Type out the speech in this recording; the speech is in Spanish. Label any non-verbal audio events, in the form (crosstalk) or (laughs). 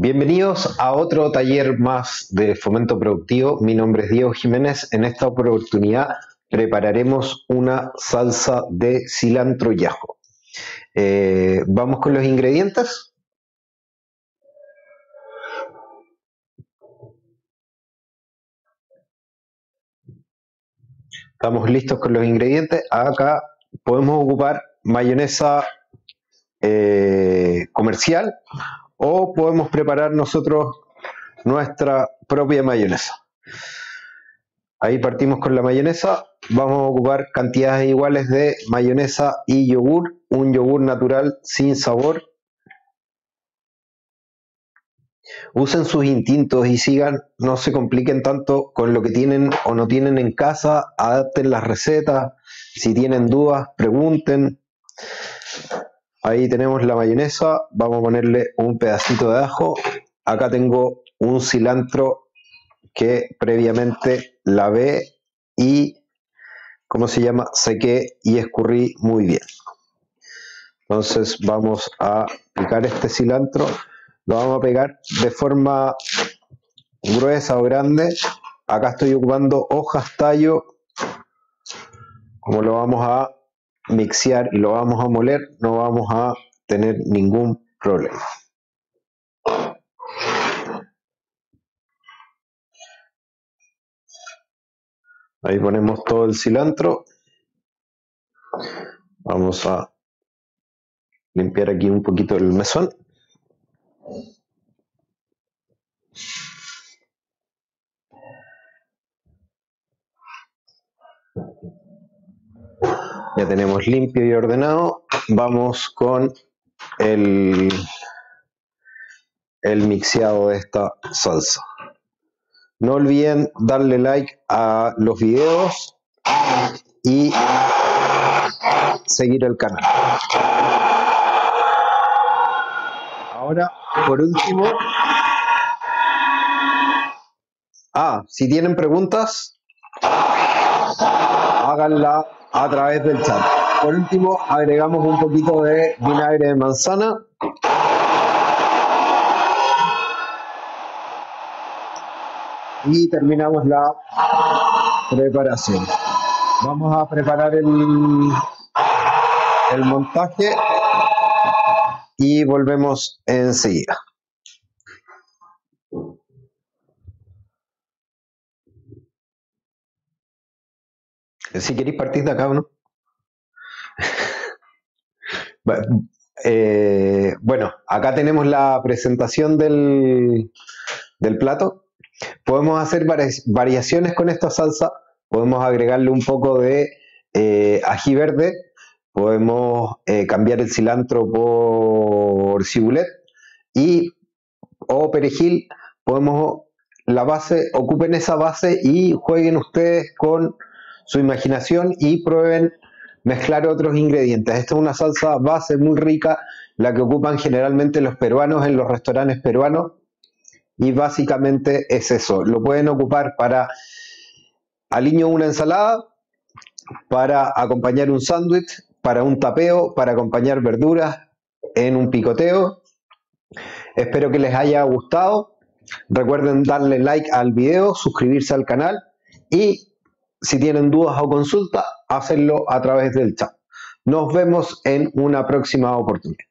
Bienvenidos a otro taller más de fomento productivo. Mi nombre es Diego Jiménez. En esta oportunidad prepararemos una salsa de cilantro y ajo. Eh, Vamos con los ingredientes. Estamos listos con los ingredientes. Acá podemos ocupar mayonesa eh, comercial o podemos preparar nosotros nuestra propia mayonesa. Ahí partimos con la mayonesa. Vamos a ocupar cantidades iguales de mayonesa y yogur. Un yogur natural sin sabor. Usen sus instintos y sigan, no se compliquen tanto con lo que tienen o no tienen en casa. Adapten las recetas. Si tienen dudas, pregunten. Ahí tenemos la mayonesa. Vamos a ponerle un pedacito de ajo. Acá tengo un cilantro que previamente lavé y, ¿cómo se llama? Sequé y escurrí muy bien. Entonces vamos a picar este cilantro. Lo vamos a pegar de forma gruesa o grande. Acá estoy ocupando hojas tallo. Como lo vamos a mixear y lo vamos a moler, no vamos a tener ningún problema. Ahí ponemos todo el cilantro. Vamos a limpiar aquí un poquito el mesón. Ya tenemos limpio y ordenado. Vamos con el, el mixeado de esta salsa. No olviden darle like a los videos y seguir el canal. Ahora, por último, ah, si tienen preguntas, a través del chat. Por último, agregamos un poquito de vinagre de manzana. Y terminamos la preparación. Vamos a preparar el, el montaje y volvemos enseguida. Si queréis partir de acá o no. (laughs) Eh, bueno, acá tenemos la presentación del, del plato. Podemos hacer variaciones con esta salsa. Podemos agregarle un poco de eh, ají verde. Podemos eh, cambiar el cilantro por cibulet. Y o perejil. Podemos la base, ocupen esa base y jueguen ustedes con su imaginación y prueben mezclar otros ingredientes. Esta es una salsa base muy rica, la que ocupan generalmente los peruanos en los restaurantes peruanos. Y básicamente es eso. Lo pueden ocupar para aliño una ensalada, para acompañar un sándwich, para un tapeo, para acompañar verduras en un picoteo. Espero que les haya gustado. Recuerden darle like al video, suscribirse al canal y si tienen dudas o consultas, hacerlo a través del chat. Nos vemos en una próxima oportunidad.